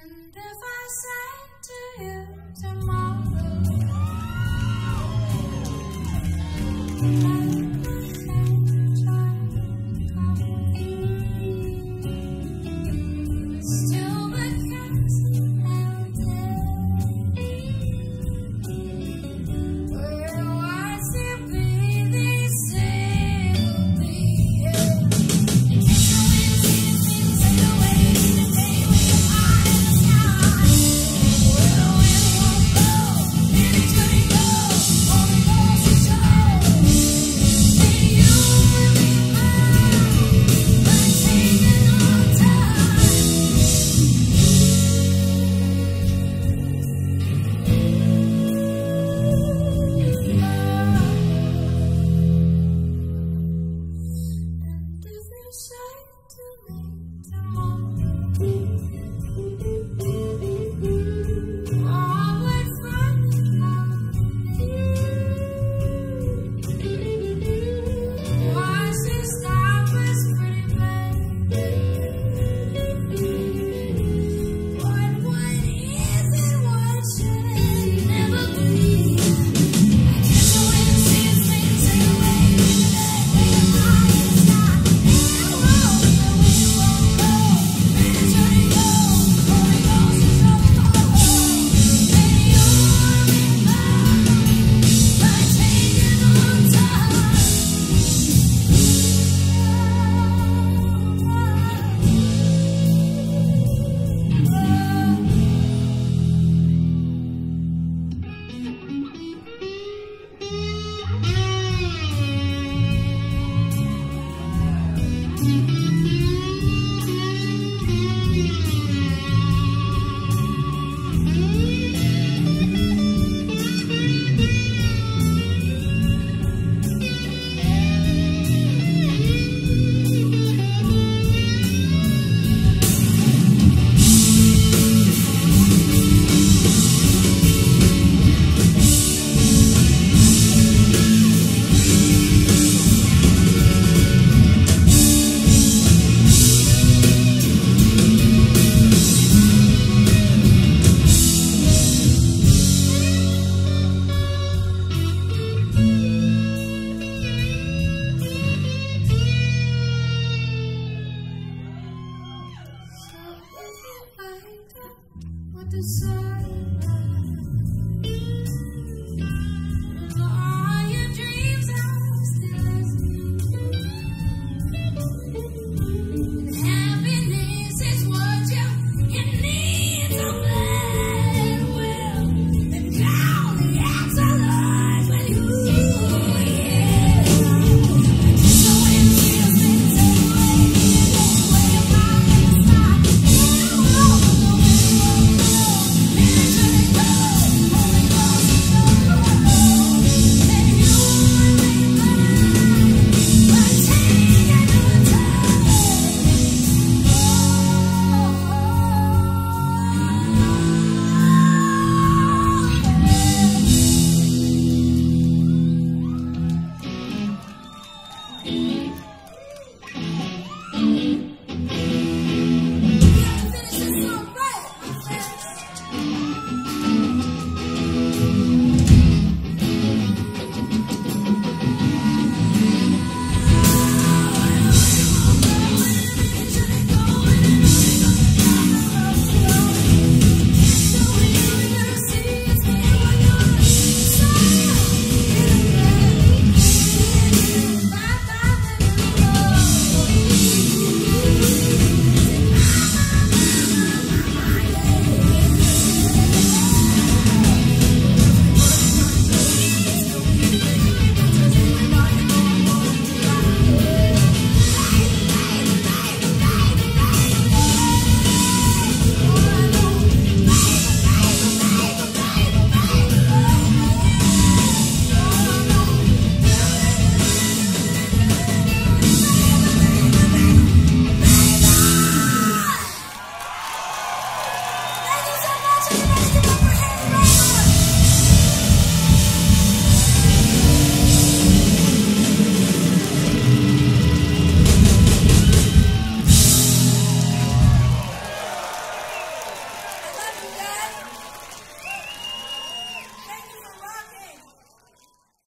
And if I say to you tomorrow, the sun